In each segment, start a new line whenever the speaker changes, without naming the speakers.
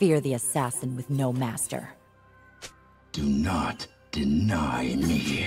fear the assassin with no master.
Do not deny me.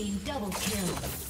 Team double kill.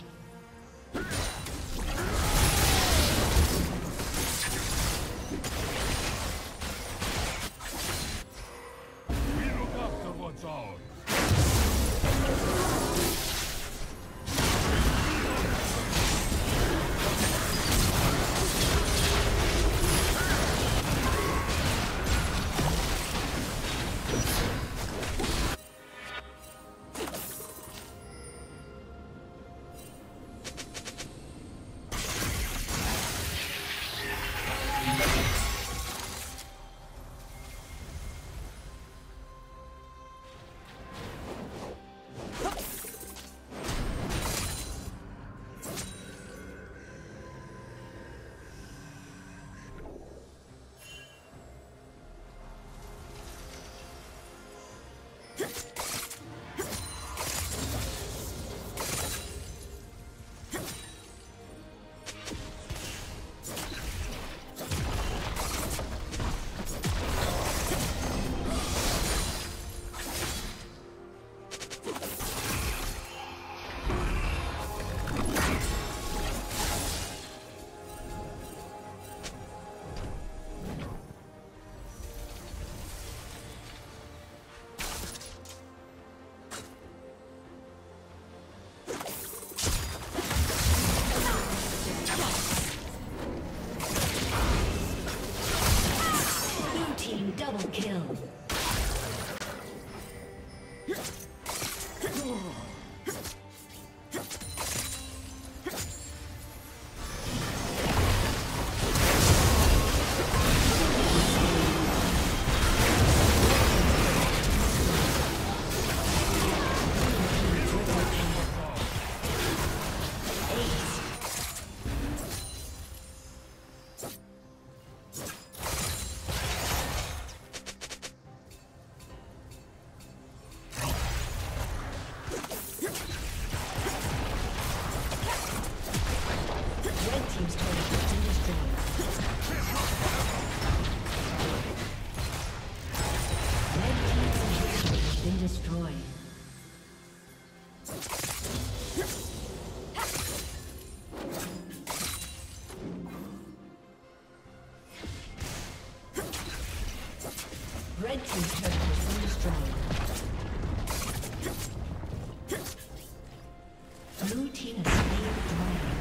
Blue Team has slain the dragon.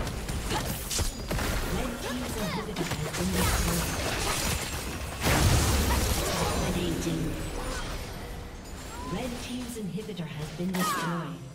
Red Team's inhibitor has been destroyed. Dominating. Red Team's inhibitor has been destroyed.